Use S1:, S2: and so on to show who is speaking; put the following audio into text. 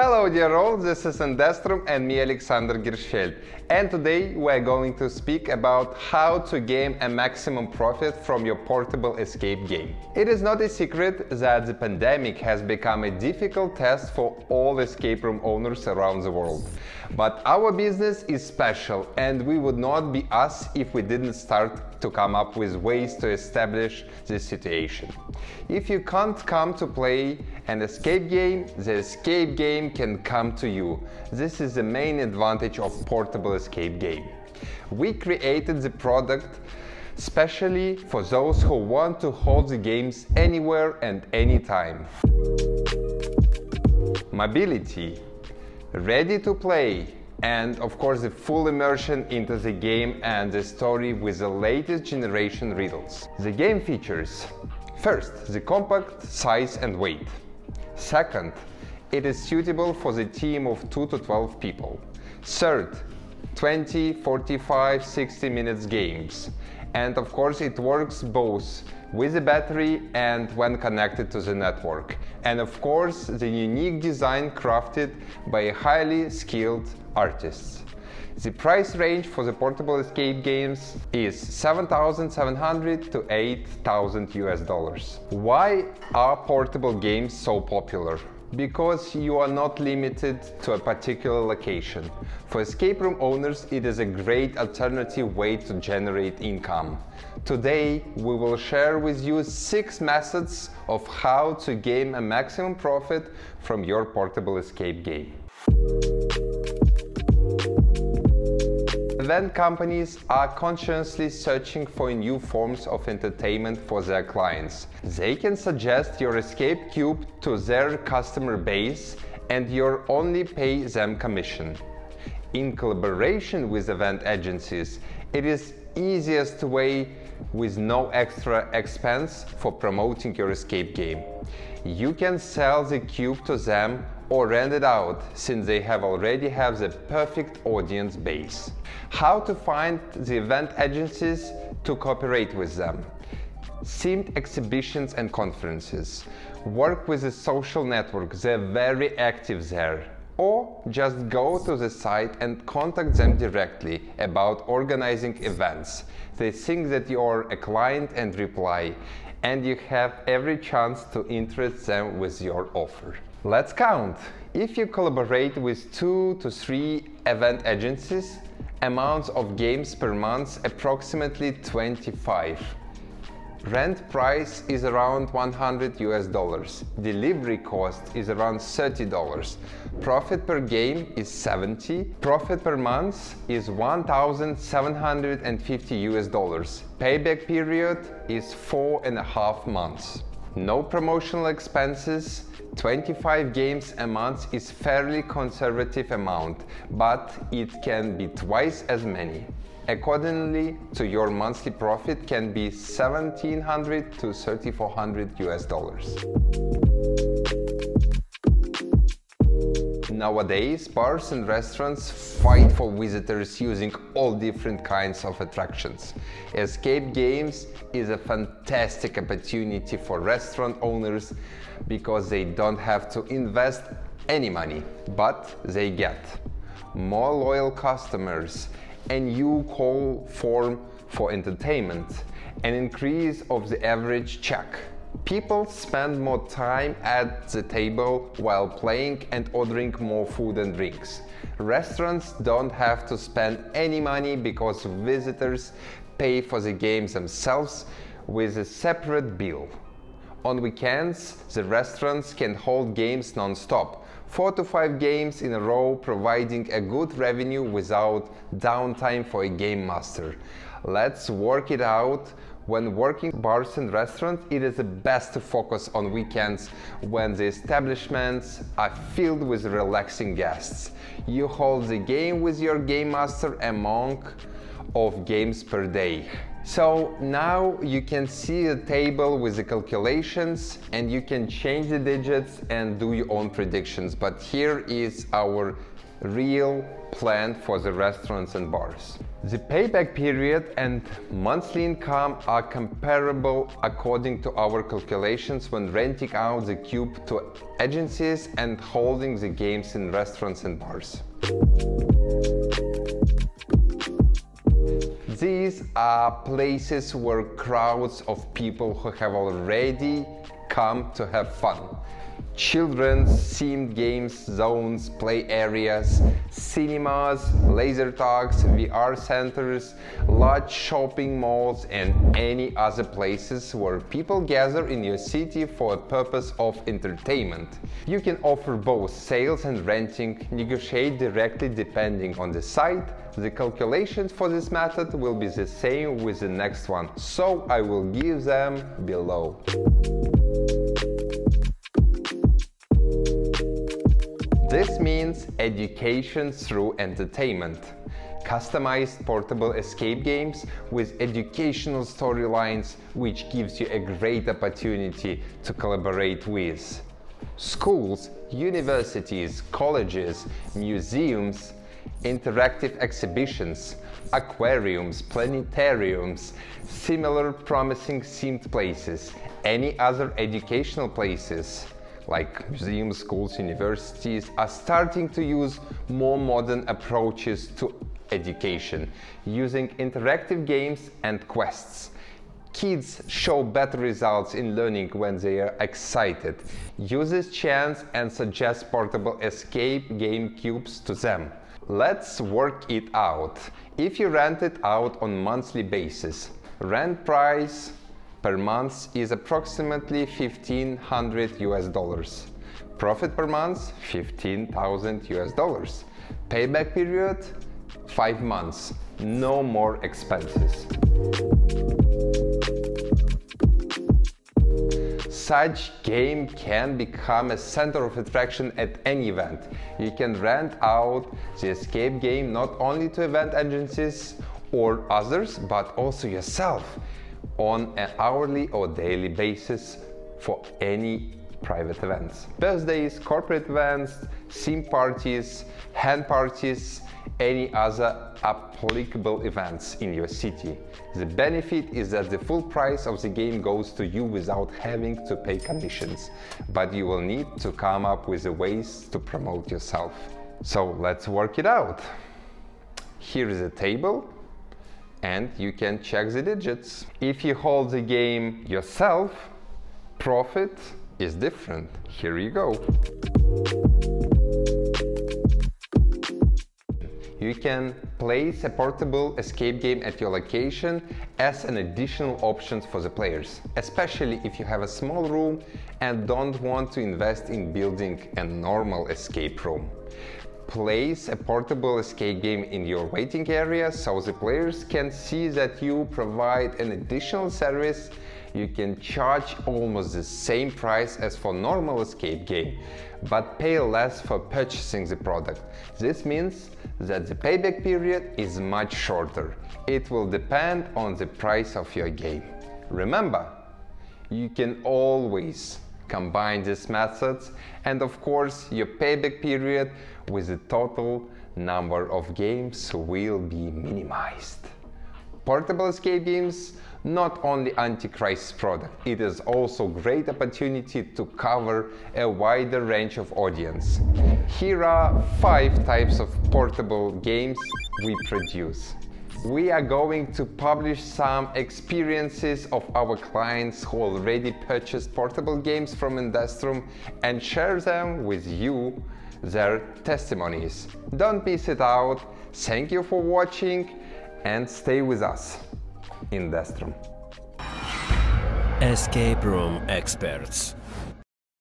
S1: Hello dear all, this is Indestroom and me Alexander Girschfeld. And today we're going to speak about how to gain a maximum profit from your portable escape game. It is not a secret that the pandemic has become a difficult test for all escape room owners around the world. But our business is special and we would not be us if we didn't start to come up with ways to establish this situation. If you can't come to play an escape game, the escape game can come to you. This is the main advantage of portable escape game. We created the product specially for those who want to hold the games anywhere and anytime. Mobility, ready to play, and of course the full immersion into the game and the story with the latest generation riddles. The game features First, the compact size and weight. Second, it is suitable for the team of 2 to 12 people. Third, 20, 45, 60 minutes games. And of course it works both with the battery and when connected to the network. And of course the unique design crafted by a highly skilled artists. The price range for the portable escape games is 7,700 to 8,000 US dollars. Why are portable games so popular? Because you are not limited to a particular location. For escape room owners, it is a great alternative way to generate income. Today, we will share with you six methods of how to gain a maximum profit from your portable escape game. Event companies are consciously searching for new forms of entertainment for their clients. They can suggest your escape cube to their customer base and you only pay them commission. In collaboration with event agencies, it is easiest way with no extra expense for promoting your escape game. You can sell the cube to them or rent it out since they have already have the perfect audience base. How to find the event agencies to cooperate with them. Themed exhibitions and conferences. Work with the social network, they're very active there. Or just go to the site and contact them directly about organizing events. They think that you're a client and reply, and you have every chance to interest them with your offer. Let's count. If you collaborate with two to three event agencies, amounts of games per month approximately 25. Rent price is around 100 US dollars. Delivery cost is around 30 dollars. Profit per game is 70. Profit per month is 1,750 US dollars. Payback period is four and a half months. No promotional expenses, 25 games a month is fairly conservative amount, but it can be twice as many. Accordingly to your monthly profit can be 1700 to 3400 US dollars. Nowadays, bars and restaurants fight for visitors using all different kinds of attractions. Escape games is a fantastic opportunity for restaurant owners because they don't have to invest any money, but they get more loyal customers, a new call form for entertainment, an increase of the average check, People spend more time at the table while playing and ordering more food and drinks. Restaurants don't have to spend any money because visitors pay for the games themselves with a separate bill. On weekends, the restaurants can hold games non-stop, 4 to 5 games in a row providing a good revenue without downtime for a game master. Let's work it out when working bars and restaurants, it is the best to focus on weekends when the establishments are filled with relaxing guests. You hold the game with your game master among of games per day. So now you can see a table with the calculations and you can change the digits and do your own predictions. But here is our real plan for the restaurants and bars. The payback period and monthly income are comparable according to our calculations when renting out the cube to agencies and holding the games in restaurants and bars. These are places where crowds of people who have already come to have fun children's themed games zones, play areas, cinemas, laser tags, VR centers, large shopping malls and any other places where people gather in your city for a purpose of entertainment. You can offer both sales and renting, negotiate directly depending on the site. The calculations for this method will be the same with the next one, so I will give them below. This means education through entertainment. Customized portable escape games with educational storylines which gives you a great opportunity to collaborate with. Schools, universities, colleges, museums, interactive exhibitions, aquariums, planetariums, similar promising themed places, any other educational places like museums, schools, universities, are starting to use more modern approaches to education, using interactive games and quests. Kids show better results in learning when they are excited. Use this chance and suggest portable escape game cubes to them. Let's work it out. If you rent it out on monthly basis, rent price per month is approximately 1500 US dollars. Profit per month 15,000 US dollars. Payback period 5 months. No more expenses. Such game can become a center of attraction at any event. You can rent out the escape game not only to event agencies or others, but also yourself on an hourly or daily basis for any private events. Birthdays, corporate events, theme parties, hen parties, any other applicable events in your city. The benefit is that the full price of the game goes to you without having to pay commissions, but you will need to come up with ways to promote yourself. So let's work it out. Here is a table and you can check the digits. If you hold the game yourself, profit is different. Here you go. You can place a portable escape game at your location as an additional option for the players, especially if you have a small room and don't want to invest in building a normal escape room place a portable escape game in your waiting area so the players can see that you provide an additional service. You can charge almost the same price as for normal escape game but pay less for purchasing the product. This means that the payback period is much shorter. It will depend on the price of your game. Remember you can always combine these methods and of course your payback period with the total number of games will be minimized. Portable escape games not only anti-crisis product, it is also great opportunity to cover a wider range of audience. Here are five types of portable games we produce we are going to publish some experiences of our clients who already purchased portable games from Indestroom and share them with you their testimonies. Don't miss it out. Thank you for watching and stay with us. Indestroom.
S2: Escape Room Experts